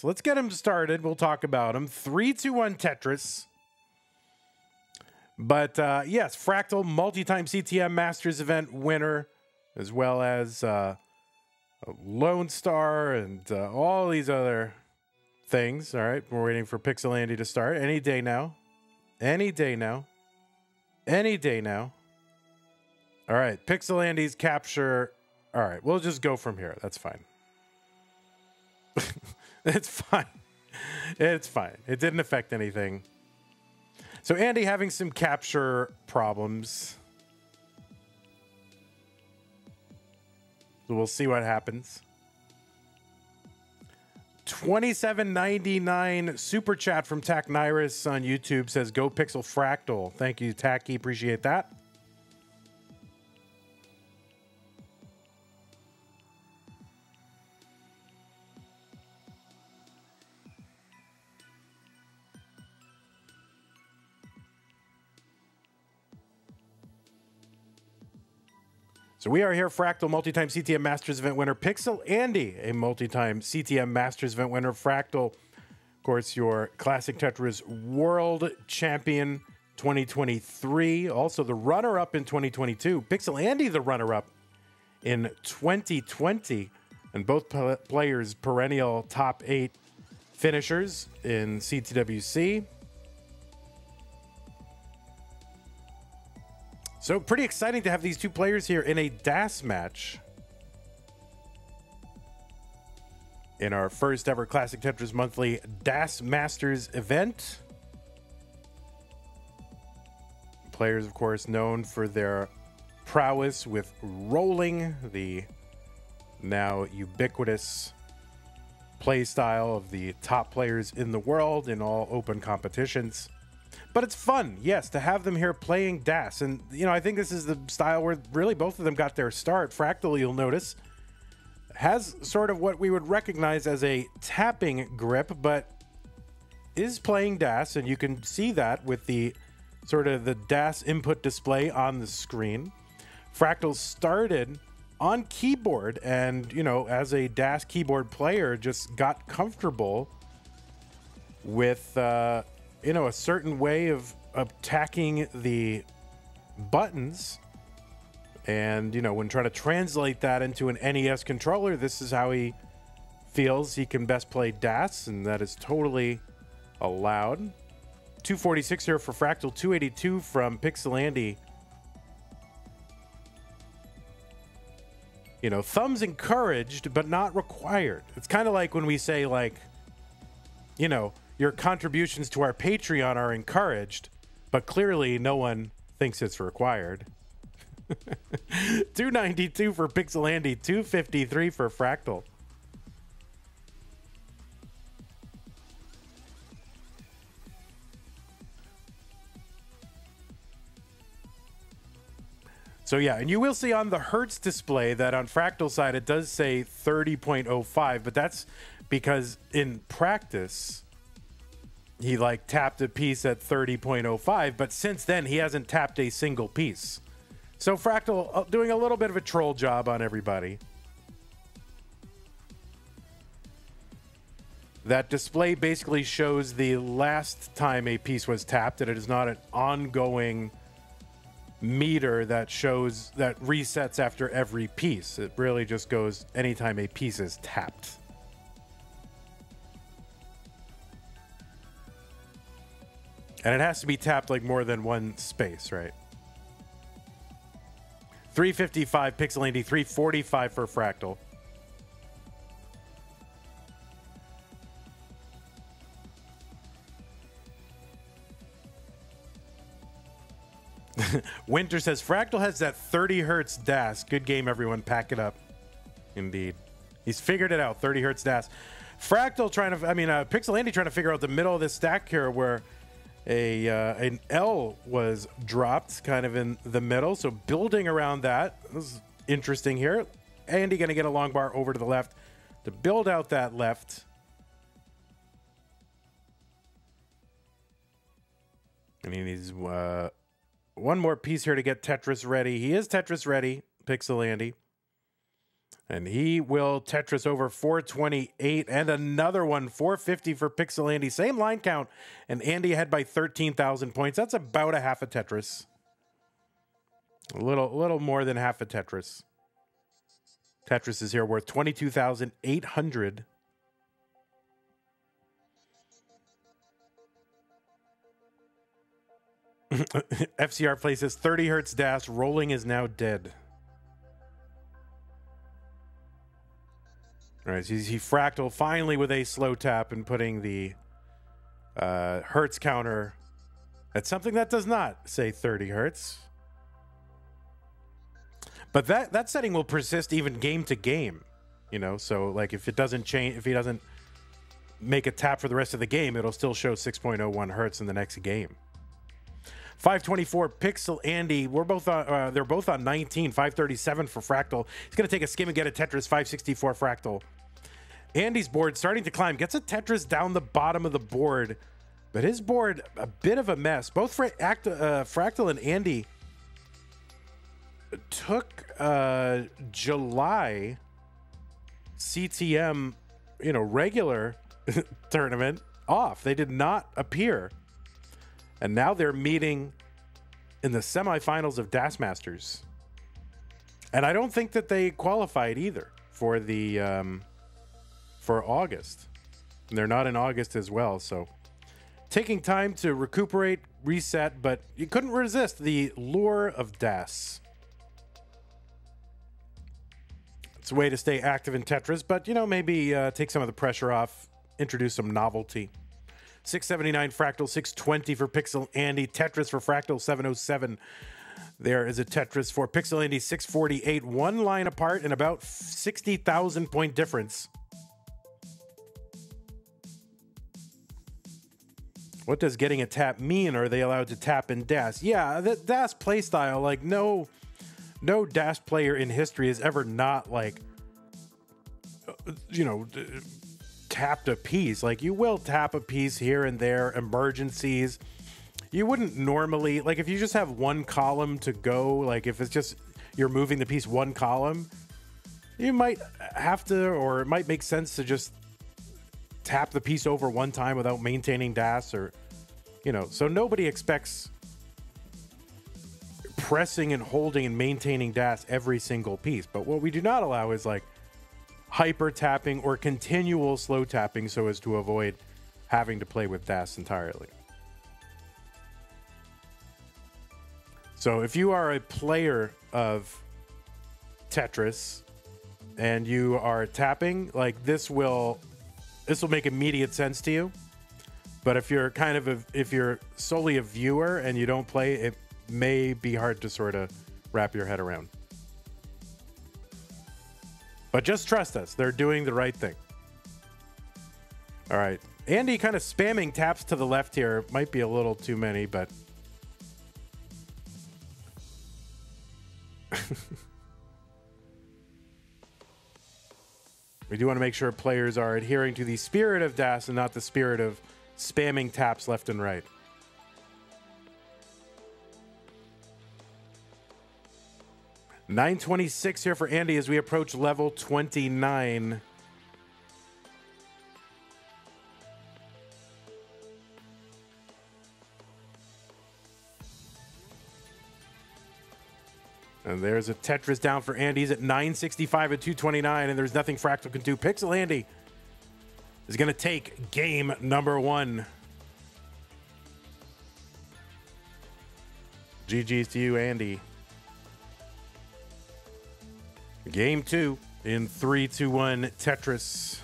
Yes, let's get him started. We'll talk about him. Three, two, one Tetris. But uh, yes, Fractal multi-time CTM Masters event winner, as well as uh, Lone Star and uh, all these other things. All right, we're waiting for Pixel Andy to start any day now. Any day now. Any day now. All right, Pixel Andy's capture. All right, we'll just go from here. That's fine. it's fine. It's fine. It didn't affect anything. So Andy having some capture problems. So we'll see what happens. 2799 super chat from Takniris on YouTube says go pixel fractal. Thank you, Tacky. Appreciate that. So we are here, Fractal multi-time CTM Masters event winner, Pixel Andy, a multi-time CTM Masters event winner, Fractal, of course, your Classic Tetris World Champion 2023, also the runner-up in 2022. Pixel Andy, the runner-up in 2020, and both pl- players perennial top eight finishers in CTWC. So pretty exciting to have these two players here in a DAS match. In our first ever Classic Tetris Monthly DAS Masters event. Players, of course, known for their prowess with rolling, the now ubiquitous play style of the top players in the world in all open competitions. But it's fun, yes, to have them here playing DAS. And, you know, I think this is the style where really both of them got their start. Fractal, you'll notice, has sort of what we would recognize as a tapping grip, but is playing DAS. And you can see that with the sort of the DAS input display on the screen. Fractal started on keyboard and, you know, as a DAS keyboard player, just got comfortable with. Uh, you know, a certain way of attacking the buttons. And, you know, when trying to translate that into an NES controller, this is how he feels he can best play DAS, and that is totally allowed. 246 here for Fractal, 282 from Pixel Andy. You know, thumbs encouraged, but not required. It's kind of like when we say, like, you know, your contributions to our Patreon are encouraged, but clearly no one thinks it's required. 292 for Pixelandy, 253 for Fractal. So yeah, and you will see on the Hertz display that on Fractal side it does say 30.05, but that's because in practice he like tapped a piece at 30.05 but since then he hasn't tapped a single piece. So fractal uh, doing a little bit of a troll job on everybody. That display basically shows the last time a piece was tapped and it is not an ongoing meter that shows that resets after every piece. It really just goes anytime a piece is tapped And it has to be tapped like more than one space, right? 355 Pixel Andy, 345 for Fractal. Winter says Fractal has that 30 hertz DAS. Good game, everyone. Pack it up. Indeed. He's figured it out. 30 hertz DAS. Fractal trying to, I mean, uh, Pixel Andy trying to figure out the middle of this stack here where a uh, an L was dropped kind of in the middle. So building around that is interesting here. Andy going to get a long bar over to the left to build out that left. And he needs uh, one more piece here to get Tetris ready. He is Tetris ready, Pixel Andy. And he will Tetris over 428 and another one, 450 for Pixel Andy. Same line count. And Andy ahead by 13,000 points. That's about a half a Tetris. A little, little more than half a Tetris. Tetris is here worth 22,800. FCR places 30 hertz dash. Rolling is now dead. So he fractal finally with a slow tap and putting the uh, hertz counter at something that does not say 30 hertz. But that that setting will persist even game to game, you know. So like if it doesn't change, if he doesn't make a tap for the rest of the game, it'll still show 6.01 hertz in the next game. 524 Pixel Andy. We're both on. Uh, they're both on 19. 537 for Fractal. He's going to take a skim and get a Tetris. 564 Fractal. Andy's board starting to climb. Gets a Tetris down the bottom of the board, but his board a bit of a mess. Both Fra- Act, uh, Fractal and Andy took uh, July CTM, you know, regular tournament off. They did not appear and now they're meeting in the semifinals of Das Masters. And I don't think that they qualified either for the um, for August. And they're not in August as well, so taking time to recuperate, reset, but you couldn't resist the lure of Das. It's a way to stay active in Tetris, but you know, maybe uh, take some of the pressure off, introduce some novelty. 679 Fractal, 620 for Pixel Andy, Tetris for Fractal, 707. There is a Tetris for Pixel Andy, 648, one line apart and about 60,000 point difference. What does getting a tap mean? Are they allowed to tap in Das? Yeah, that Das playstyle, like no no Das player in history has ever not like uh, you know tapped a piece. Like you will tap a piece here and there, emergencies. You wouldn't normally like if you just have one column to go, like if it's just you're moving the piece one column, you might have to or it might make sense to just tap the piece over one time without maintaining DAS or you know, so nobody expects pressing and holding and maintaining DAS every single piece. But what we do not allow is like hyper tapping or continual slow tapping so as to avoid having to play with DAS entirely. So if you are a player of Tetris and you are tapping, like this will this will make immediate sense to you. But if you're kind of a, if you're solely a viewer and you don't play, it may be hard to sort of wrap your head around. But just trust us, they're doing the right thing. All right. Andy kind of spamming taps to the left here. Might be a little too many, but. we do want to make sure players are adhering to the spirit of DAS and not the spirit of spamming taps left and right. 926 here for Andy as we approach level 29. And there's a Tetris down for Andy. He's at 965 at 229, and there's nothing Fractal can do. Pixel Andy is going to take game number one. GG's to you, Andy. Game two in three, two, one Tetris.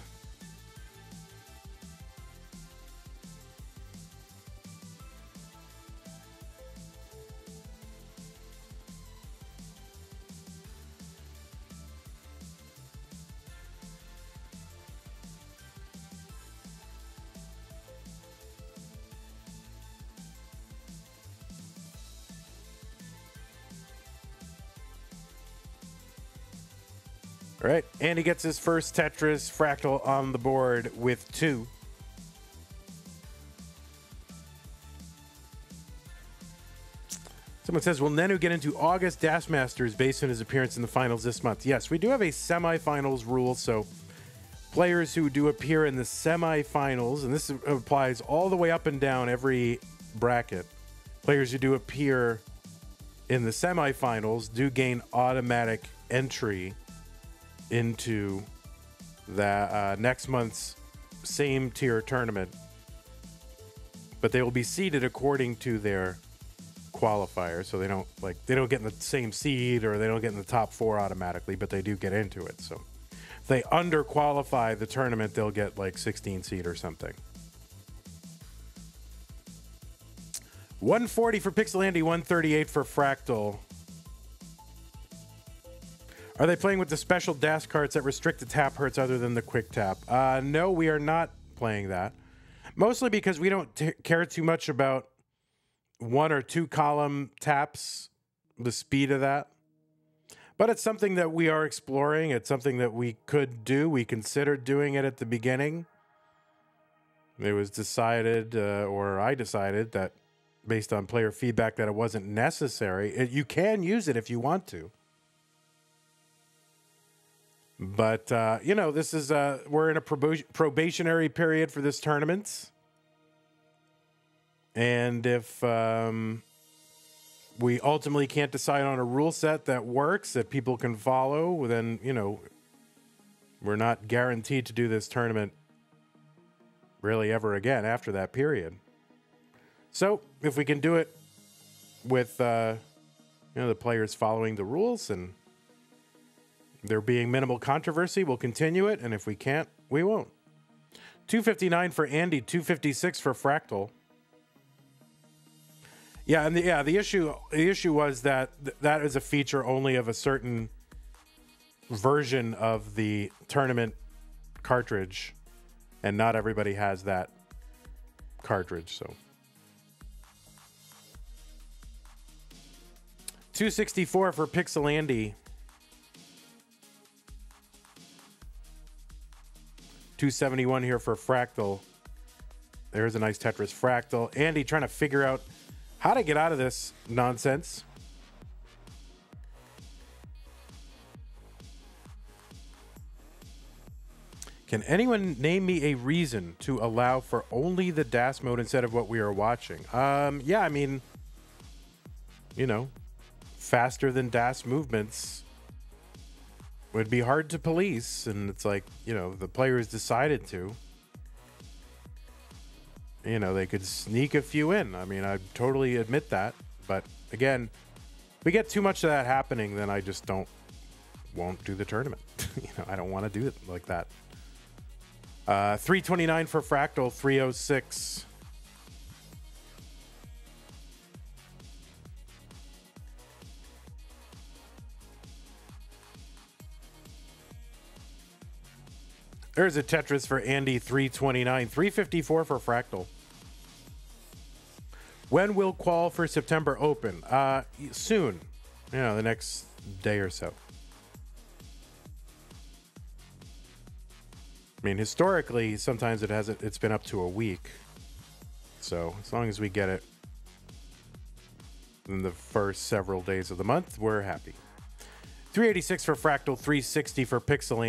And he gets his first Tetris fractal on the board with two. Someone says, Will Nenu get into August Das Masters based on his appearance in the finals this month? Yes, we do have a semifinals rule, so players who do appear in the semifinals, and this applies all the way up and down every bracket, players who do appear in the semifinals do gain automatic entry into that uh, next month's same tier tournament, but they will be seeded according to their qualifier. So they don't like they don't get in the same seed or they don't get in the top four automatically, but they do get into it. So if they under qualify the tournament, they'll get like 16 seed or something. 140 for Pixel Andy, 138 for Fractal. Are they playing with the special DAS cards that restrict the tap hertz other than the quick tap? Uh, no, we are not playing that. Mostly because we don't care too much about one or two column taps, the speed of that. But it's something that we are exploring. It's something that we could do. We considered doing it at the beginning. It was decided, uh, or I decided, that based on player feedback, that it wasn't necessary. It, you can use it if you want to. But uh, you know, this is uh, we're in a probationary period for this tournament, and if um, we ultimately can't decide on a rule set that works that people can follow, then you know, we're not guaranteed to do this tournament really ever again after that period. So if we can do it with uh, you know the players following the rules and there being minimal controversy, we'll continue it, and if we can't, we won't. 259 for Andy, 256 for Fractal. Yeah, and the, yeah, the issue the issue was that th- that is a feature only of a certain version of the tournament cartridge, and not everybody has that cartridge. So, 264 for Pixel Andy. 271 here for Fractal. There's a nice Tetris Fractal. Andy trying to figure out how to get out of this nonsense. Can anyone name me a reason to allow for only the DAS mode instead of what we are watching? Um, yeah, I mean, you know, faster than DAS movements would be hard to police and it's like you know the players decided to. You know they could sneak a few in. I mean i totally admit that but again we get too much of that happening then i just don't won't do the tournament. You know i don't want to do it like that. Uh 329 for fractal 306 There's a Tetris for Andy 329, 354 for Fractal. When will qual for September open? Uh, soon. You know, the next day or so. I mean, historically, sometimes it hasn't. It's been up to a week. So as long as we get it in the first several days of the month, we're happy. 386 for Fractal, 360 for Pixel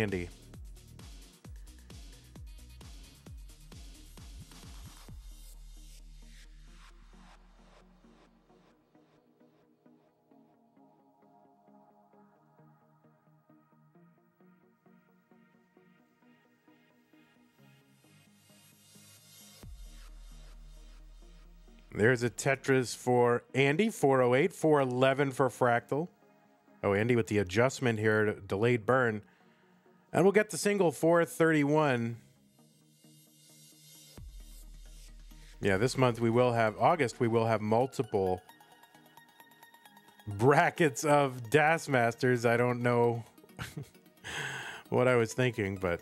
There's a Tetris for Andy, 408, 411 for Fractal. Oh, Andy with the adjustment here, delayed burn. And we'll get the single 431. Yeah, this month we will have, August, we will have multiple brackets of DAS Masters. I don't know what I was thinking, but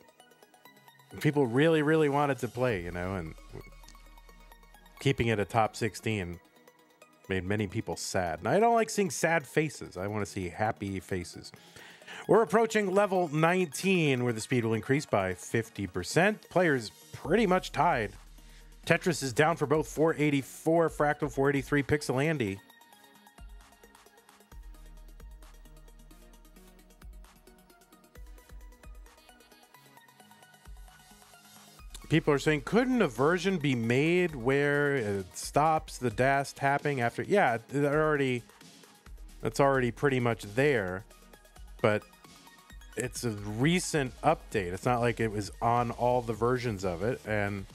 people really, really wanted to play, you know, and keeping it a top 16 made many people sad. And I don't like seeing sad faces. I want to see happy faces. We're approaching level 19, where the speed will increase by 50%. Players pretty much tied. Tetris is down for both 484 Fractal, 483 Pixel Andy. People are saying, couldn't a version be made where it stops the DAS tapping after? Yeah, they're already. That's already pretty much there, but it's a recent update. It's not like it was on all the versions of it, and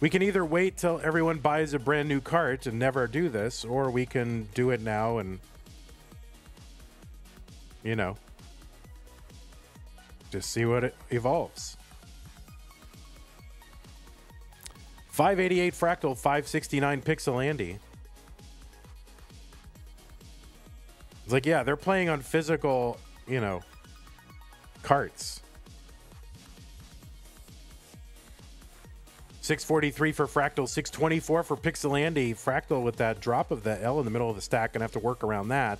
we can either wait till everyone buys a brand new cart and never do this, or we can do it now and you know just see what it evolves. 588 fractal, 569 pixel Andy. It's like, yeah, they're playing on physical, you know, carts. 643 for Fractal, 624 for Pixel Andy. Fractal with that drop of the L in the middle of the stack, gonna have to work around that.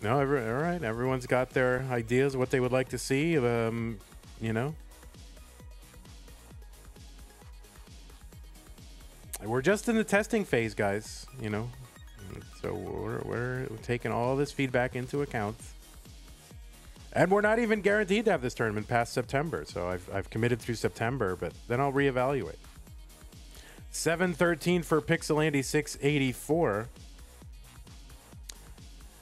No, every, all right. Everyone's got their ideas, of what they would like to see. Um, you know, we're just in the testing phase, guys. You know, so we're, we're taking all this feedback into account. And we're not even guaranteed to have this tournament past September. So I've, I've committed through September, but then I'll reevaluate. 713 for Pixelandy 684.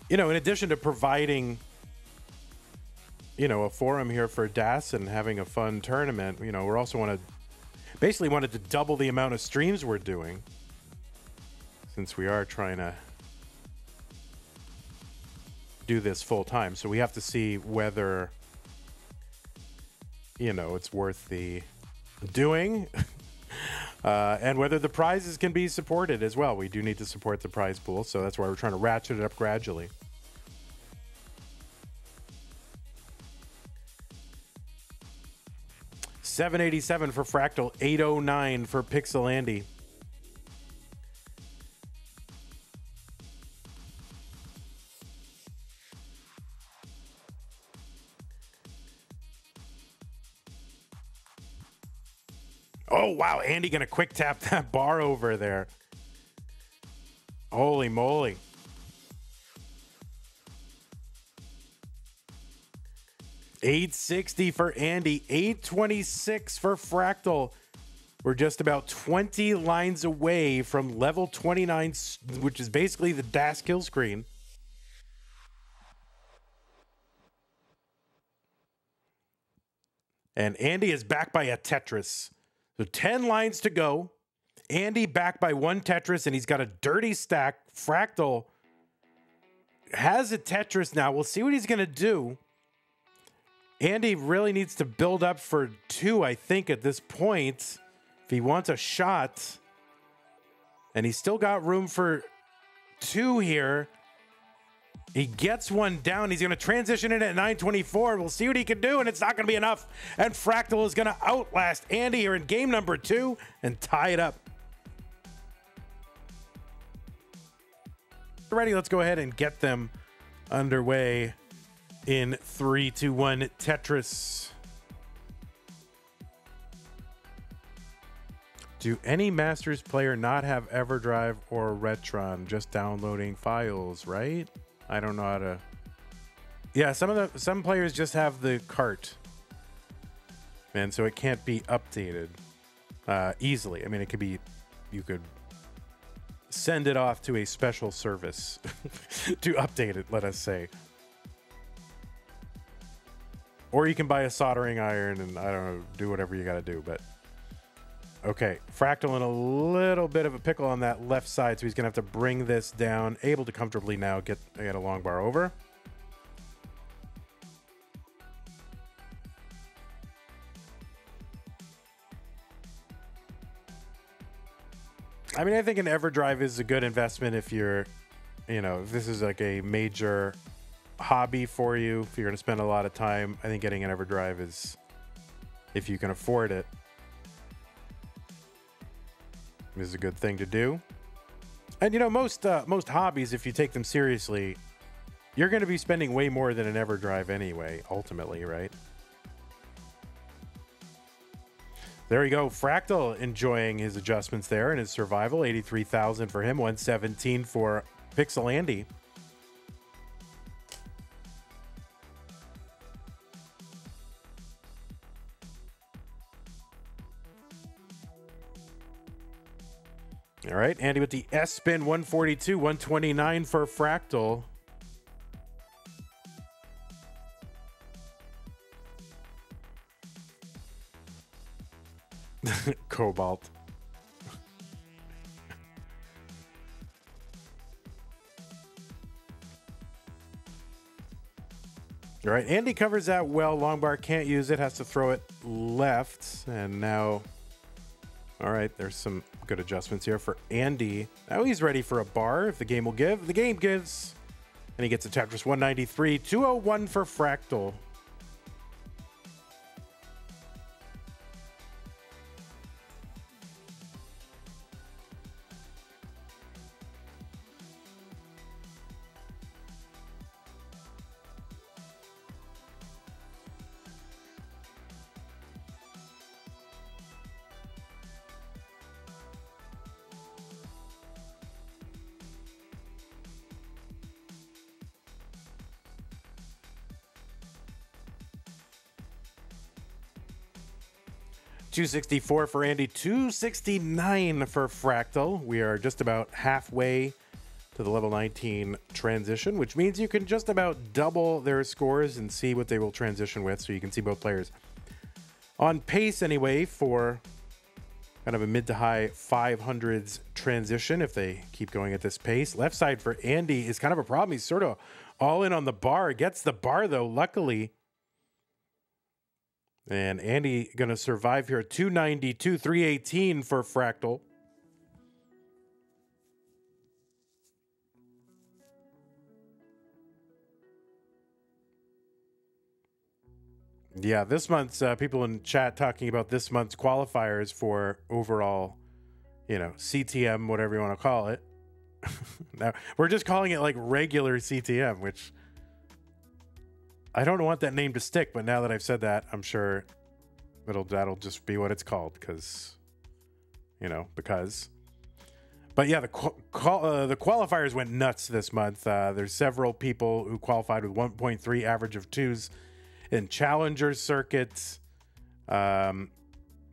you know, in addition to providing, you know, a forum here for DAS and having a fun tournament, you know, we're also want to basically wanted to double the amount of streams we're doing since we are trying to do this full time. So we have to see whether, you know, it's worth the doing. Uh, and whether the prizes can be supported as well. We do need to support the prize pool, so that's why we're trying to ratchet it up gradually. 787 for Fractal, 809 for Pixel Andy. Oh, wow. Andy going to quick tap that bar over there. Holy moly. 860 for Andy, 826 for Fractal. We're just about 20 lines away from level 29, which is basically the DAS kill screen. And Andy is back by a Tetris. So 10 lines to go. Andy back by one Tetris, and he's got a dirty stack. Fractal has a Tetris now. We'll see what he's going to do. Andy really needs to build up for two, I think, at this point, if he wants a shot. And he's still got room for two here. He gets one down. He's going to transition in at 924. We'll see what he can do, and it's not going to be enough. And Fractal is going to outlast Andy here in game number two and tie it up. Ready? Let's go ahead and get them underway in three, two, one, Tetris. Do any Masters player not have EverDrive or Retron? Just downloading files, right? I don't know how to. Yeah, some of the some players just have the cart, and so it can't be updated uh, easily. I mean, it could be, you could send it off to a special service to update it. Let us say. Or you can buy a soldering iron and I don't know, do whatever you got to do. But okay, Fractal in a little bit of a pickle on that left side, so he's gonna have to bring this down. Able to comfortably now get get a long bar over. I mean, I think an EverDrive is a good investment if you're, you know, if this is like a major hobby for you, if you're going to spend a lot of time, I think getting an EverDrive is, if you can afford it, is a good thing to do. And you know, most uh, most hobbies, if you take them seriously, you're going to be spending way more than an EverDrive anyway. Ultimately, right? There you go. Fractal enjoying his adjustments there and his survival. 83,000 for him, 117 for Pixel Andy. All right, Andy with the S spin 142, 129 for Fractal. Cobalt. All right, Andy covers that well. Longbar can't use it, has to throw it left. And now, all right, there's some good adjustments here for Andy. Now he's ready for a bar if the game will give. The game gives. And he gets a Tetris 193, 201 for Fractal. Two sixty four for Andy, two sixty nine for Fractal. We are just about halfway to the level 19 transition, which means you can just about double their scores and see what they will transition with. So you can see both players on pace anyway for kind of a mid to high 500s transition if they keep going at this pace. Left side for Andy is kind of a problem. He's sort of all in on the bar. Gets the bar though, luckily. And Andy going to survive here 292, 318 for Fractal. Yeah, this month's uh, people in chat talking about this month's qualifiers for overall, you know, CTM, whatever you want to call it. now we're just calling it like regular CTM, which I don't want that name to stick. But now that I've said that, I'm sure it'll that'll just be what it's called because, you know, because. But yeah, the qual- uh, the qualifiers went nuts this month. Uh, there's several people who qualified with 1.3 average of twos in challenger circuits. Um,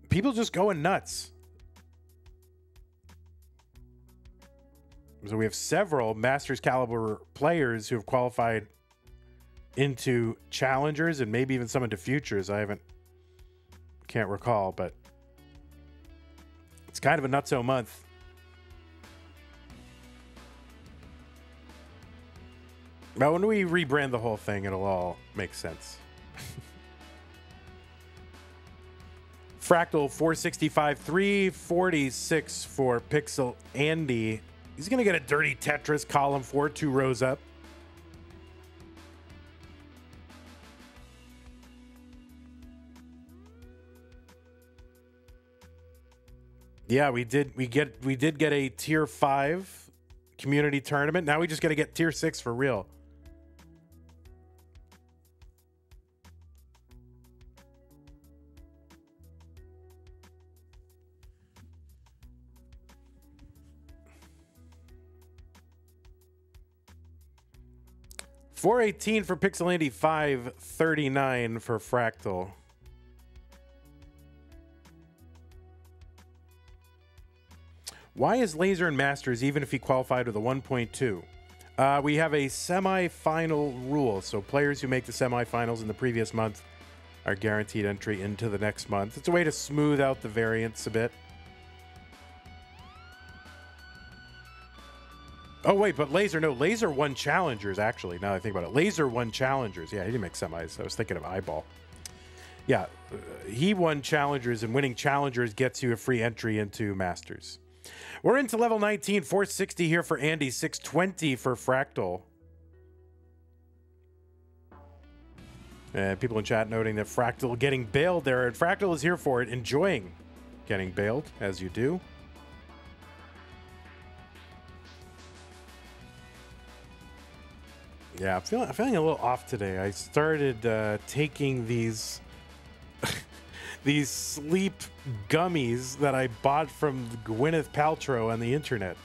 people just going nuts. So we have several Masters caliber players who have qualified into challengers and maybe even some into futures. I haven't can't recall, but it's kind of a nutso month. But when we rebrand the whole thing, it'll all make sense. Fractal 465, 346 for Pixel Andy. He's going to get a dirty Tetris column four, two rows up. Yeah, we did. We get. We did get a tier five community tournament. Now we just got to get tier six for real. Four eighteen for Pixel Andy. Five thirty nine for Fractal. Why is Laser and Masters even if he qualified with a 1.2? Uh, we have a semi-final rule, so players who make the semifinals in the previous month are guaranteed entry into the next month. It's a way to smooth out the variance a bit. Oh wait, but Laser no, Laser won challengers actually. Now I think about it, Laser won challengers. Yeah, he didn't make semis. I was thinking of Eyeball. Yeah, uh, he won challengers, and winning challengers gets you a free entry into Masters. We're into level 19, 460 here for Andy, 620 for Fractal. And people in chat noting that Fractal getting bailed there, and Fractal is here for it, enjoying getting bailed, as you do. Yeah, I'm feeling, I'm feeling a little off today. I started uh, taking these these sleep gummies that I bought from Gwyneth Paltrow on the internet.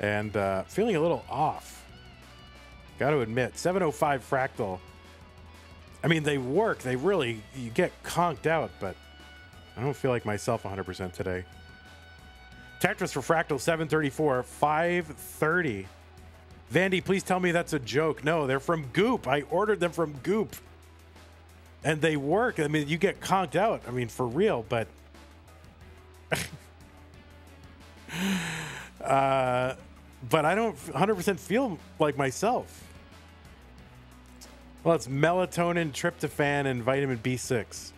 And uh, feeling a little off. Got to admit, 705 Fractal. I mean, they work. They really, you get conked out, but I don't feel like myself 100% today. Tetris for Fractal 734, 530. Vandy, please tell me that's a joke. No, they're from Goop. I ordered them from Goop. And they work. I mean, you get conked out. I mean, for real, but. uh, but I don't 100% feel like myself. Well, it's melatonin, tryptophan, and vitamin B6.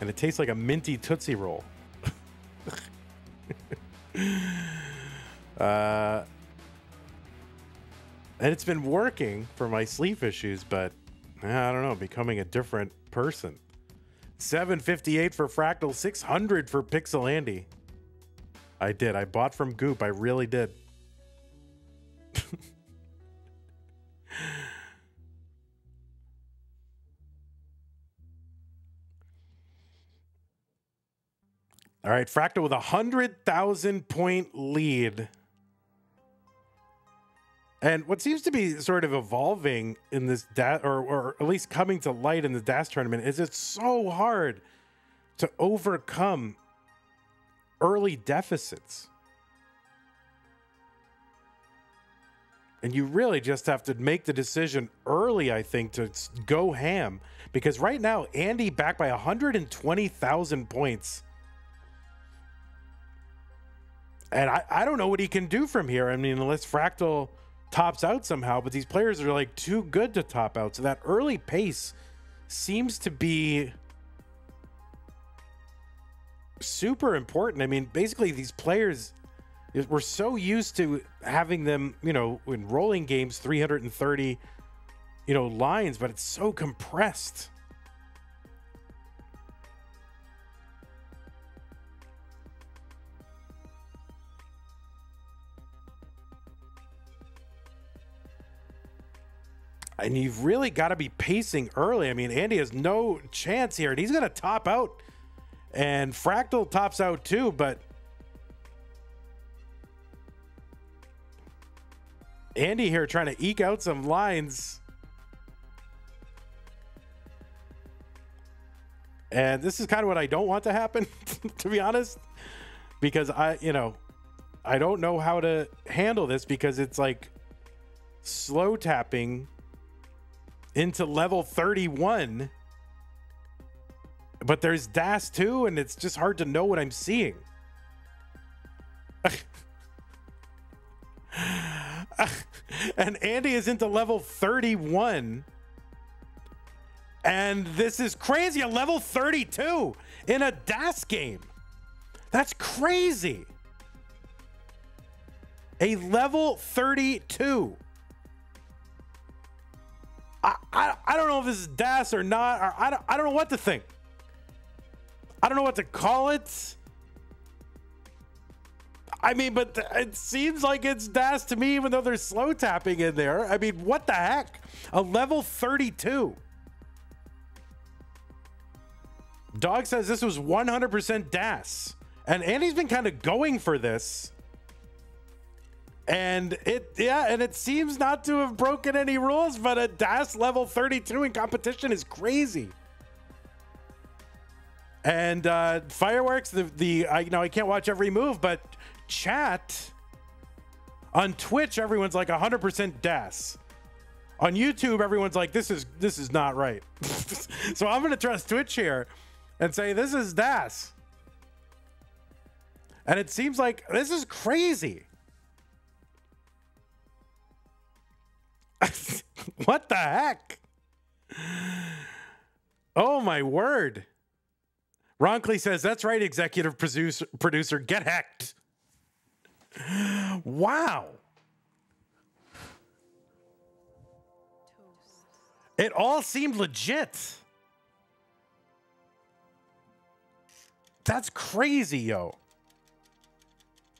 And it tastes like a minty Tootsie Roll. uh, and it's been working for my sleep issues, but I don't know, becoming a different person. 758 for Fractal, 600 for Pixel Andy. I did. I bought from Goop. I really did. All right, Fractal with a 100,000 point lead. And what seems to be sort of evolving in this, da- or, or at least coming to light in the DAS tournament, is it's so hard to overcome early deficits. And you really just have to make the decision early, I think, to go ham. Because right now, Andy back by 120,000 points and I, I don't know what he can do from here. I mean, unless Fractal tops out somehow, but these players are like too good to top out. So that early pace seems to be super important. I mean, basically, these players we're so used to having them, you know, in rolling games, 330, you know, lines, but it's so compressed. And you've really got to be pacing early. I mean, Andy has no chance here, and he's going to top out. And Fractal tops out too, but Andy here trying to eke out some lines. And this is kind of what I don't want to happen, to be honest, because I, you know, I don't know how to handle this because it's like slow tapping into level 31. But there's DAS too, and it's just hard to know what I'm seeing. and Andy is into level 31. And this is crazy. A level 32 in a DAS game. That's crazy. A level 32. I, I, I don't know if this is DAS or not. Or I, don't, I don't know what to think. I don't know what to call it. I mean, but it seems like it's DAS to me, even though there's slow tapping in there. I mean, what the heck? A level 32. Dog says this was 100% DAS. And Andy's been kind of going for this and it, yeah, and it seems not to have broken any rules, but a DAS level 32 in competition is crazy. And uh, fireworks, the the I you know I can't watch every move, but chat on Twitch, everyone's like 100% DAS. On YouTube, everyone's like, this is this is not right. so I'm gonna trust Twitch here and say this is DAS. And it seems like this is crazy. what the heck? Oh my word. Ronkley says, that's right, executive producer, producer, get hacked. Wow. It all seemed legit. That's crazy, yo.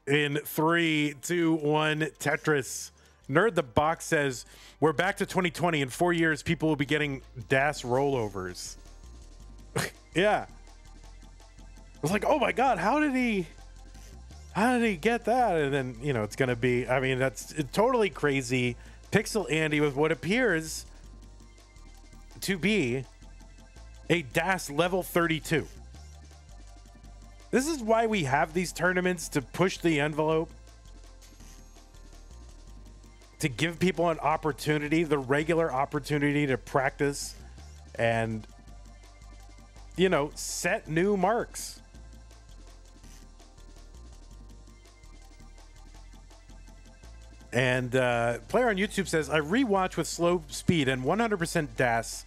In three, two, one, Tetris. Nerd the Box says, We're back to 2020. In four years, people will be getting DAS rollovers. yeah. I was like, oh my God, how did he. How did he get that? And then, you know, it's to be, I mean, that's totally crazy. Pixel Andy with what appears to be a DAS level 32. This is why we have these tournaments to push the envelope. To give people an opportunity, the regular opportunity to practice and, you know, set new marks. And uh, player on YouTube says, I rewatch with slow speed and 100% DAS.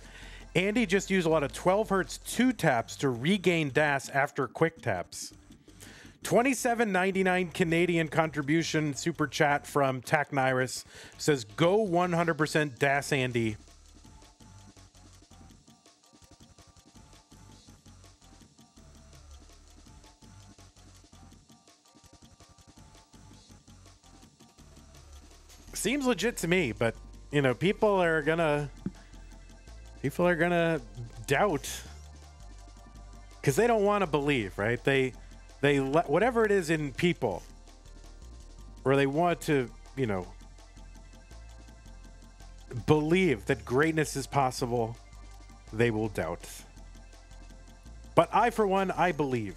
Andy just used a lot of 12 hertz two taps to regain DAS after quick taps. 27.99 Canadian contribution super chat from Takniris says, Go 100% DAS Andy. Seems legit to me, but you know, people are gonna people are gonna doubt because they don't want to believe, right? They they whatever it is in people, where they want to, you know, believe that greatness is possible, they will doubt. But I, for one, I believe.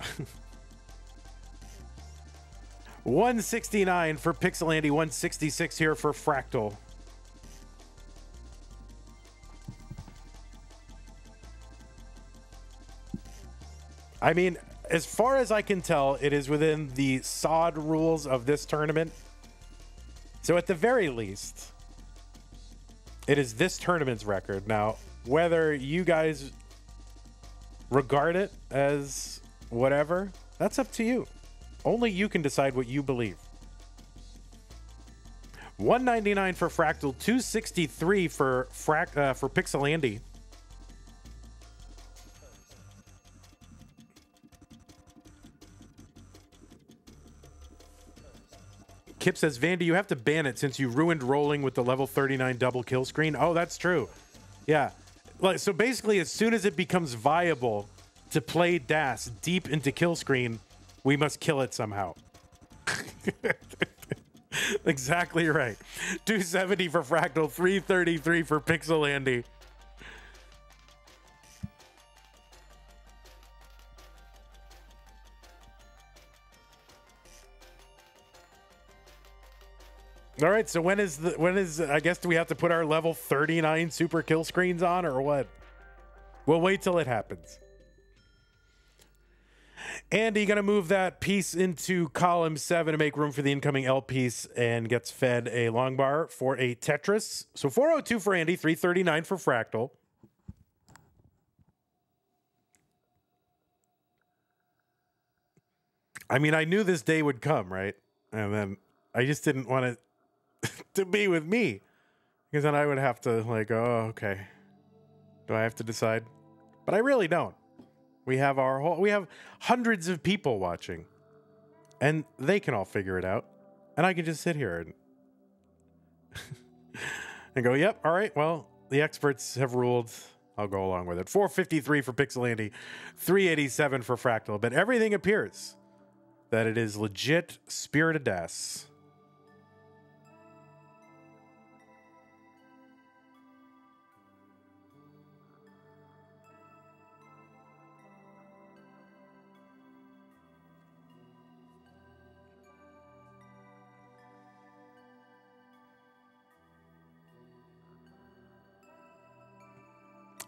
169 for Pixel Andy, 166 here for Fractal. I mean, as far as I can tell, it is within the sod rules of this tournament. So at the very least, it is this tournament's record. Now, whether you guys regard it as whatever, that's up to you. Only you can decide what you believe. 199 for Fractal, 263 for Frac uh, for Pixel Kip says, Vandy, you have to ban it since you ruined rolling with the level 39 double kill screen. Oh, that's true. Yeah. Like so basically as soon as it becomes viable to play DAS deep into kill screen, we must kill it somehow. exactly right. 270 for Fractal, 333 for Pixel Andy. All right, so when is the when is I guess do we have to put our level 39 super kill screens on or what? We'll wait till it happens. Andy gonna move that piece into column seven to make room for the incoming L piece and gets fed a long bar for a Tetris. So 402 for Andy, 339 for Fractal. I mean, I knew this day would come, right? And then I just didn't want it to be with me. Because then I would have to like, oh, okay. Do I have to decide? But I really don't. We have our whole we have hundreds of people watching. And they can all figure it out. And I can just sit here and and go, "Yep, all right. Well, the experts have ruled. I'll go along with it." 453 for Pixel Andy, 387 for Fractal, but everything appears that it is legit Spirited DAS.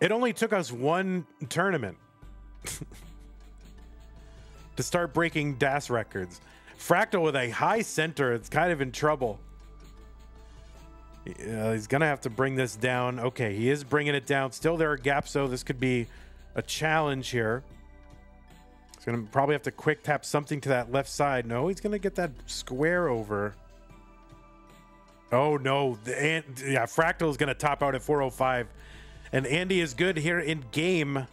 It only took us one tournament to start breaking DAS records. Fractal with a high center, it's kind of in trouble. Uh, he's going to have to bring this down. Okay, he is bringing it down. Still, there are gaps, though. This could be a challenge here. He's going to probably have to quick tap something to that left side. No, he's going to get that square over. Oh, no. The, yeah, Fractal is going to top out at 405. And Andy is good here in game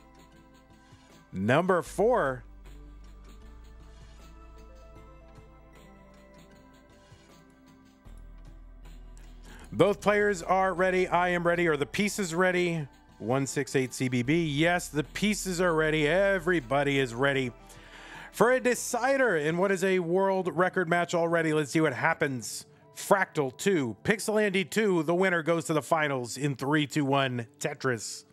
number four. Both players are ready. I am ready. Are the pieces ready? 168 CBB. Yes, the pieces are ready. Everybody is ready for a decider in what is a world record match already. Let's see what happens. Fractal 2, Pixel Andy 2, the winner goes to the finals in 3 2 1 Tetris.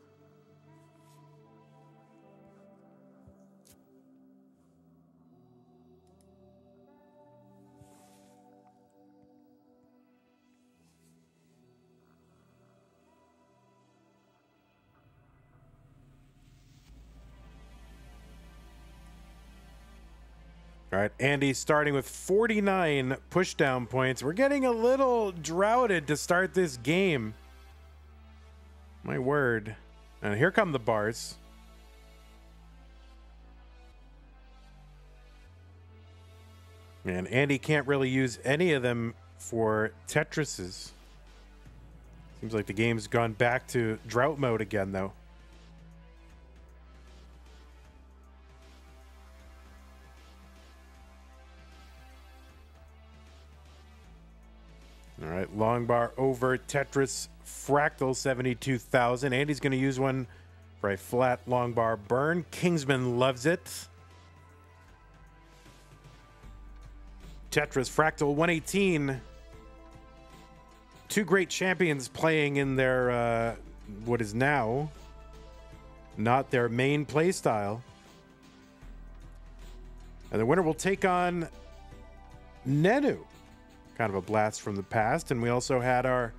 All right, Andy starting with 49 pushdown points. We're getting a little droughted to start this game. My word. And here come the bars. And Andy can't really use any of them for Tetrises. Seems like the game's gone back to drought mode again, though. Right, long bar over Tetris Fractal 72,000. Andy's going to use one for a flat long bar burn. Kingsman loves it. Tetris Fractal 118. Two great champions playing in their, uh, what is now not their main playstyle. And the winner will take on Nenu kind of a blast from the past. And we also had our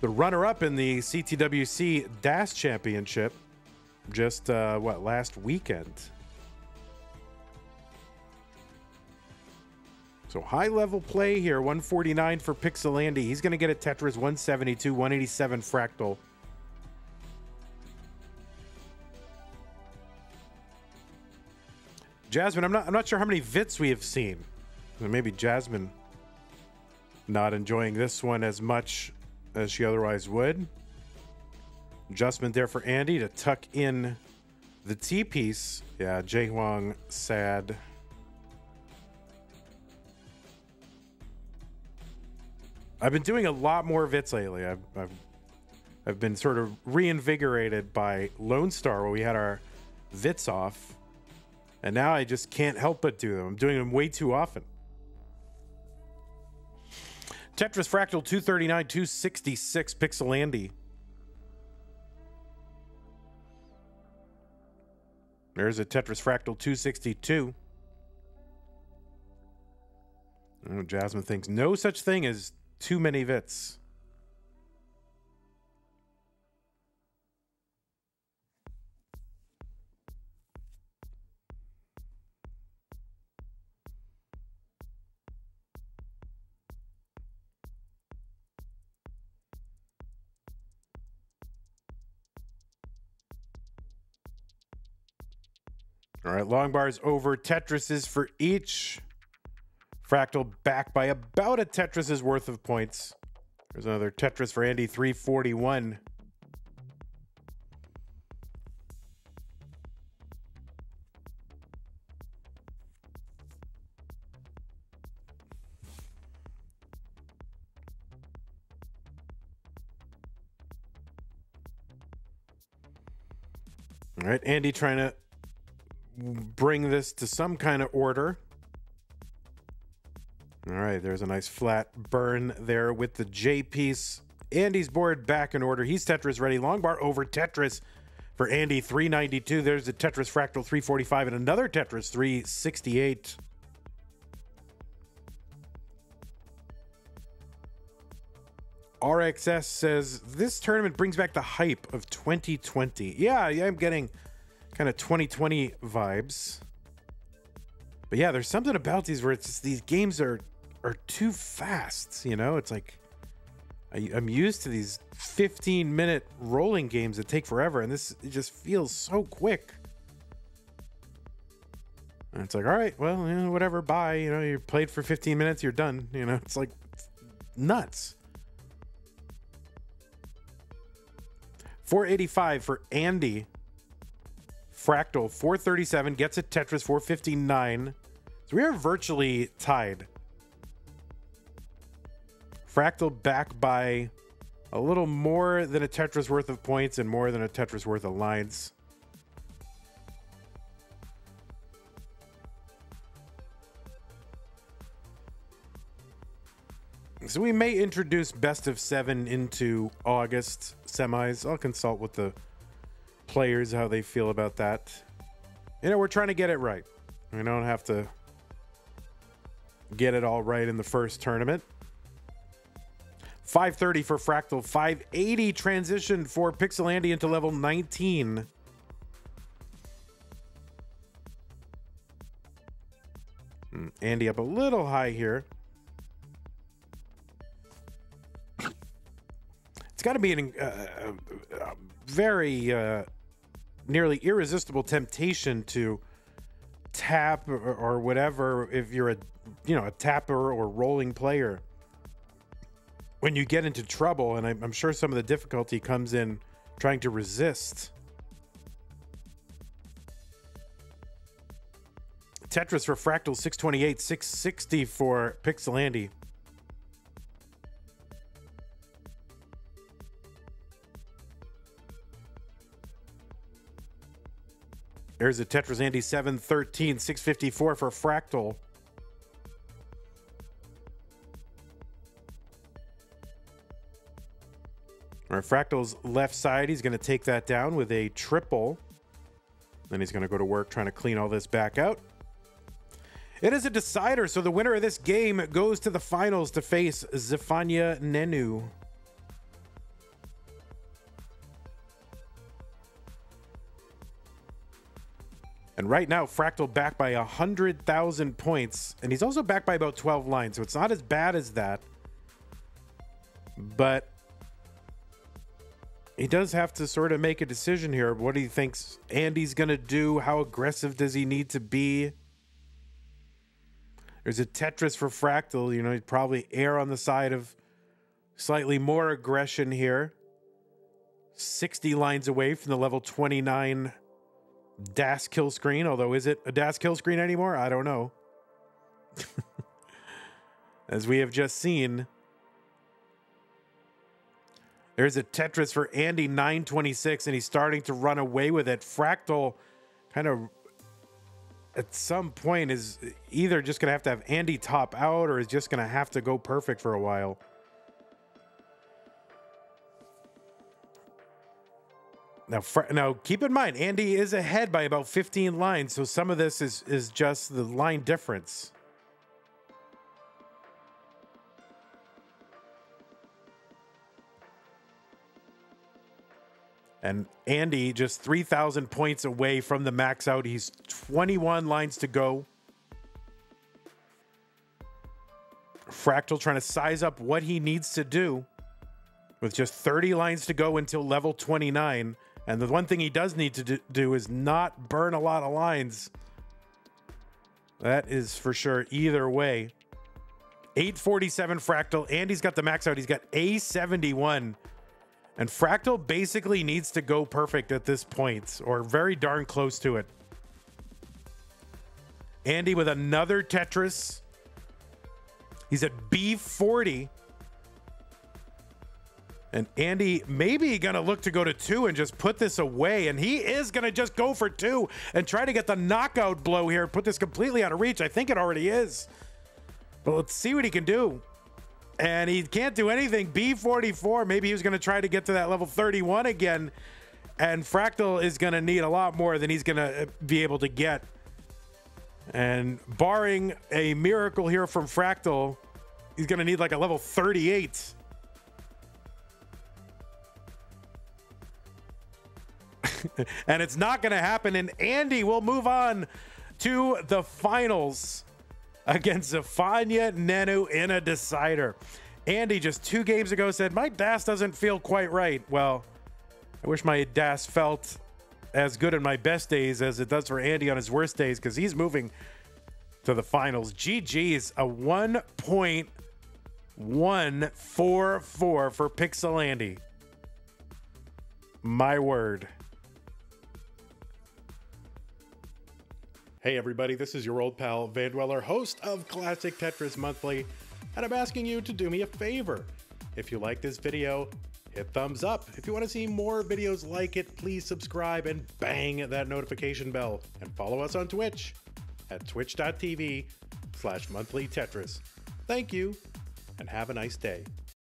the runner-up in the CTWC DAS Championship just uh, what last weekend. So high level play here, 149 for Pixelandy. He's going to get a Tetris 172, 187 Fractal. Jasmine, I'm not I'm not sure how many Vits we have seen. Maybe Jasmine not enjoying this one as much as she otherwise would. Adjustment there for Andy to tuck in the T piece. Yeah, Jay Huang sad. I've been doing a lot more Vits lately. I've, I've, I've been sort of reinvigorated by Lone Star where we had our Vits off. And now I just can't help but do them. I'm doing them way too often. Tetris Fractal 239, 266 Pixelandy. There's a Tetris Fractal 262. Oh, Jasmine thinks no such thing as too many Vits. All right, long bars over Tetrises for each. Fractal back by about a Tetris's worth of points. There's another Tetris for Andy, 341. All right, Andy trying to bring this to some kind of order. All right, there's a nice flat burn there with the J piece. Andy's board back in order. He's Tetris ready. Long bar over Tetris for Andy 392. There's a Tetris Fractal 345 and another Tetris 368. RXS says this tournament brings back the hype of 2020. Yeah, yeah, I'm getting kind of 2020 vibes. But yeah, there's something about these where it's just these games are are too fast. You know, it's like I, am used to these 15 minute rolling games that take forever, and this it just feels so quick. And it's like, all right, well, you know, whatever, bye. You know, you played for 15 minutes, you're done. You know, it's like nuts. 485 for Andy Fractal 437 gets a Tetris 459. So we are virtually tied. Fractal back by a little more than a Tetris worth of points and more than a Tetris worth of lines. So we may introduce best of seven into August semis. I'll consult with the players how they feel about that. You know, we're trying to get it right. We don't have to get it all right in the first tournament. 530 for Fractal, 580 transition for Pixelandy into level 19. Hmm, Andy up a little high here. It's got to be a uh, uh, very uh, nearly irresistible temptation to tap or, or whatever if you're a you know a tapper or rolling player when you get into trouble and I'm, I'm sure some of the difficulty comes in trying to resist. Tetris for fractal 628 660 for pixel There's a Tetris Andy 713, 654 for Fractal. Right, Fractal's left side, he's going to take that down with a triple. Then he's going to go to work trying to clean all this back out. It is a decider, so the winner of this game goes to the finals to face Zefania Nenu. And right now, Fractal back by 100,000 points. And he's also back by about 12 lines. So it's not as bad as that. But he does have to sort of make a decision here. What he thinks Andy's going to do. How aggressive does he need to be? There's a Tetris for Fractal. You know, he'd probably err on the side of slightly more aggression here. 60 lines away from the level 29 DAS kill screen. Although, is it a DAS kill screen anymore? I don't know. As we have just seen, there's a Tetris for Andy 926, and he's starting to run away with it. Fractal kind of at some point is either just going to have to have Andy top out or is just going to have to go perfect for a while. Now, now keep in mind, Andy is ahead by about 15 lines, so some of this is is just the line difference. And Andy just 3,000 points away from the max out. He's 21 lines to go. Fractal trying to size up what he needs to do with just 30 lines to go until level 29. And the one thing he does need to do is not burn a lot of lines. That is for sure either way. 847 Fractal. Andy's got the max out. He's got A71. And Fractal basically needs to go perfect at this point, or very darn close to it. Andy with another Tetris. He's at B40. And Andy maybe going to look to go to two and just put this away. And he is going to just go for two and try to get the knockout blow here, put this completely out of reach. I think it already is. But let's see what he can do. And he can't do anything. B44, maybe he was going to try to get to that level 31 again. And Fractal is going to need a lot more than he's going to uh, be able to get. And barring a miracle here from Fractal, he's going to need like a level 38 and it's not going to happen. And Andy will move on to the finals against Zafania Nenu in a decider. Andy just two games ago said, My DAS doesn't feel quite right. Well, I wish my DAS felt as good in my best days as it does for Andy on his worst days because he's moving to the finals. GG's a 1.144 for Pixel Andy. My word. Hey everybody, this is your old pal Vandweller, host of Classic Tetris Monthly, and I'm asking you to do me a favor. If you like this video, hit thumbs up. If you want to see more videos like it, please subscribe and bang that notification bell. And follow us on Twitch at twitch.tv slash monthly Tetris. Thank you, and have a nice day.